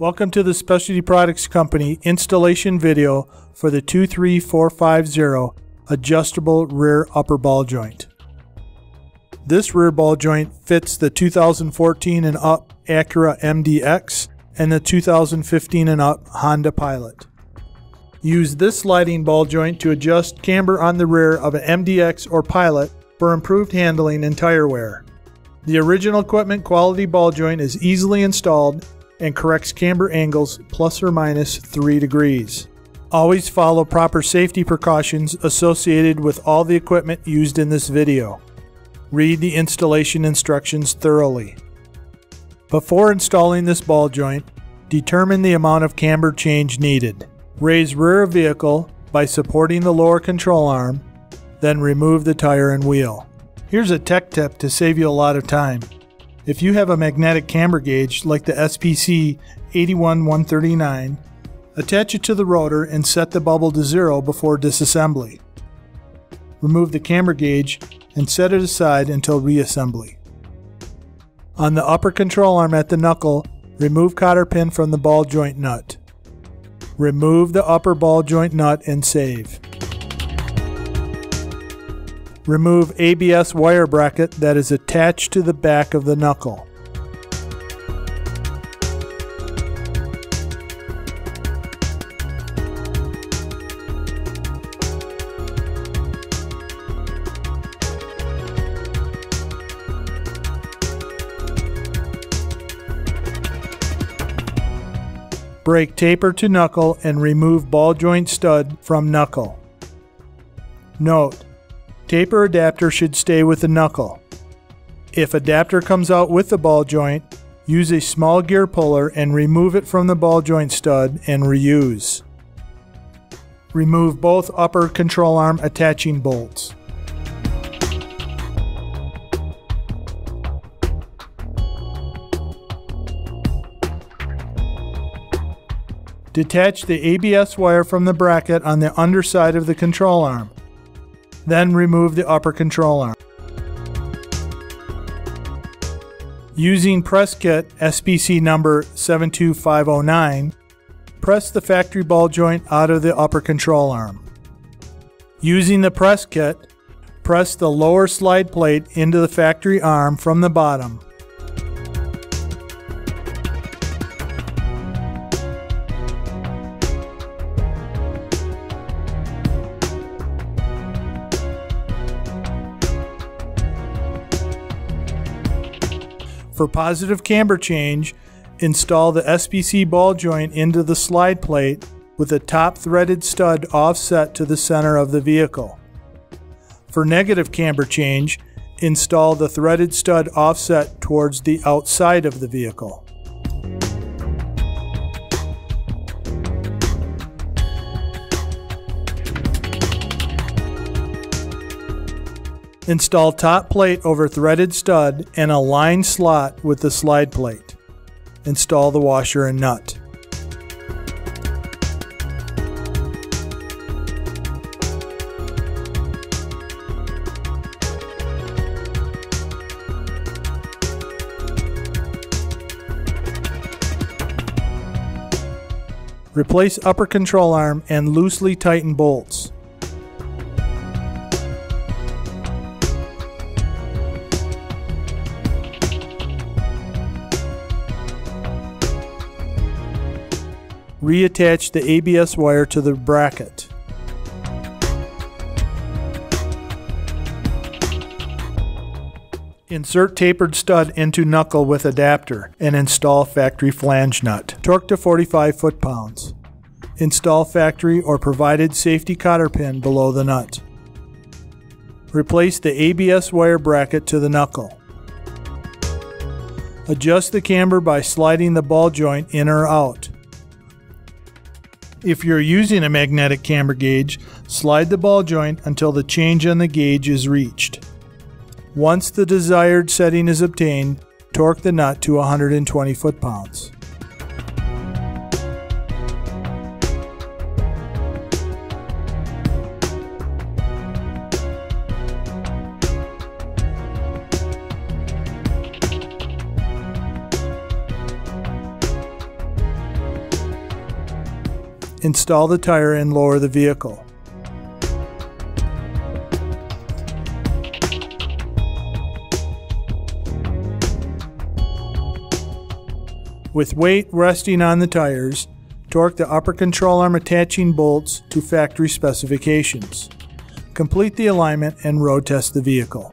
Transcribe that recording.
Welcome to the Specialty Products Company installation video for the 23450 adjustable rear upper ball joint. This rear ball joint fits the 2014 and up Acura MDX and the 2015 and up Honda Pilot. Use this sliding ball joint to adjust camber on the rear of an MDX or Pilot for improved handling and tire wear. The original equipment quality ball joint is easily installed and corrects camber angles plus or minus 3 degrees. Always follow proper safety precautions associated with all the equipment used in this video. Read the installation instructions thoroughly. Before installing this ball joint, determine the amount of camber change needed. Raise rear vehicle by supporting the lower control arm, then remove the tire and wheel. Here's a tech tip to save you a lot of time. If you have a magnetic camber gauge like the SPC 81139, attach it to the rotor and set the bubble to zero before disassembly. Remove the camber gauge and set it aside until reassembly. On the upper control arm at the knuckle, remove cotter pin from the ball joint nut. Remove the upper ball joint nut and save. Remove ABS wire bracket that is attached to the back of the knuckle. Break taper to knuckle and remove ball joint stud from knuckle. Note, taper adapter should stay with the knuckle. If adapter comes out with the ball joint, use a small gear puller and remove it from the ball joint stud and reuse. Remove both upper control arm attaching bolts. Detach the ABS wire from the bracket on the underside of the control arm. Then remove the upper control arm. Using press kit SPC number 72509, press the factory ball joint out of the upper control arm. Using the press kit, press the lower slide plate into the factory arm from the bottom For positive camber change, install the SPC ball joint into the slide plate with a top threaded stud offset to the center of the vehicle. For negative camber change, install the threaded stud offset towards the outside of the vehicle. Install top plate over threaded stud and align slot with the slide plate. Install the washer and nut. Replace upper control arm and loosely tighten bolts. Reattach the ABS wire to the bracket. Insert tapered stud into knuckle with adapter and install factory flange nut. Torque to 45 foot-pounds. Install factory or provided safety cotter pin below the nut. Replace the ABS wire bracket to the knuckle. Adjust the camber by sliding the ball joint in or out. If you're using a magnetic camber gauge, slide the ball joint until the change on the gauge is reached. Once the desired setting is obtained, torque the nut to 120 foot-pounds. Install the tire and lower the vehicle. With weight resting on the tires, torque the upper control arm attaching bolts to factory specifications. Complete the alignment and road test the vehicle.